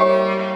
Música